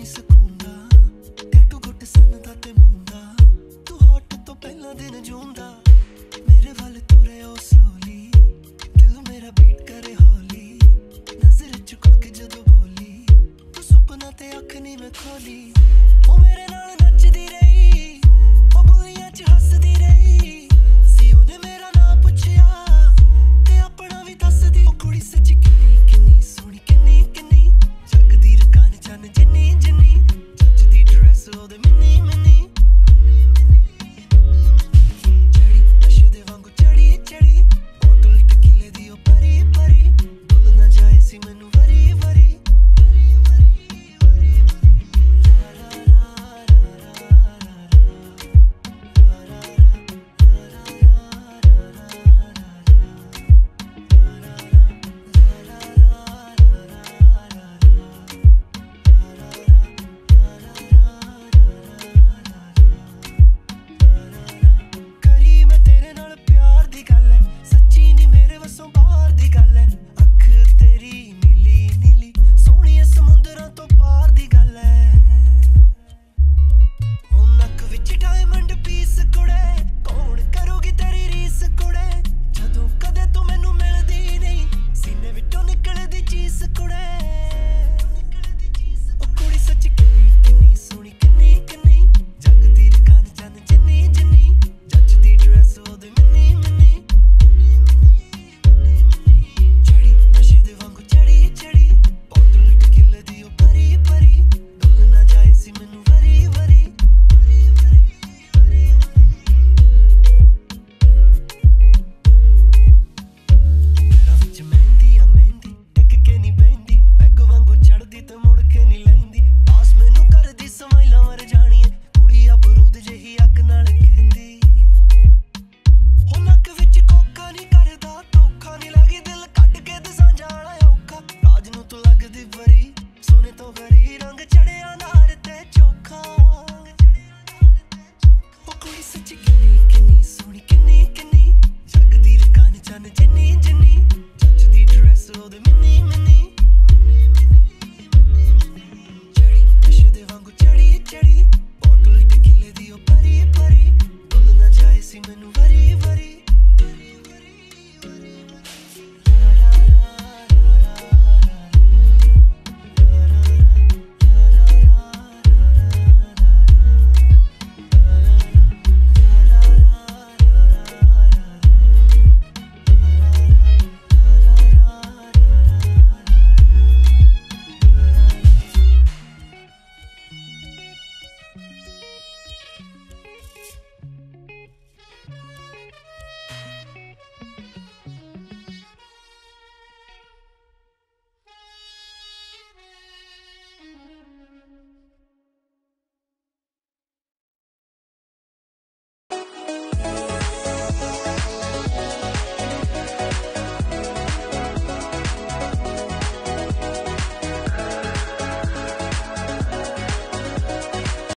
ਨਹੀਂ ਤੂੰ ਹੌਟ ਤੋਂ ਪਹਿਲਾਂ ਦਿਨ ਜੂੰਦਾ ਮੇਰੇ ਵੱਲ ਤੁਰੇ ਓ ਦਿਲ ਮੇਰਾ ਬੀਟ ਕਰੇ ਹੌਲੀ। ਨਜ਼ਰ ਚੁੱਕ ਕੇ ਜਦੋਂ ਬੋਲੀ। ਤੂੰ ਸੁਪਨਾ ਤੇ ਅੱਖ ਨਹੀਂ ਮੈਂ ਖੋਲੀ। ਉਹ ਮੇਰੇ ਨਾਲ